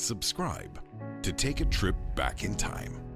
Subscribe to take a trip back in time.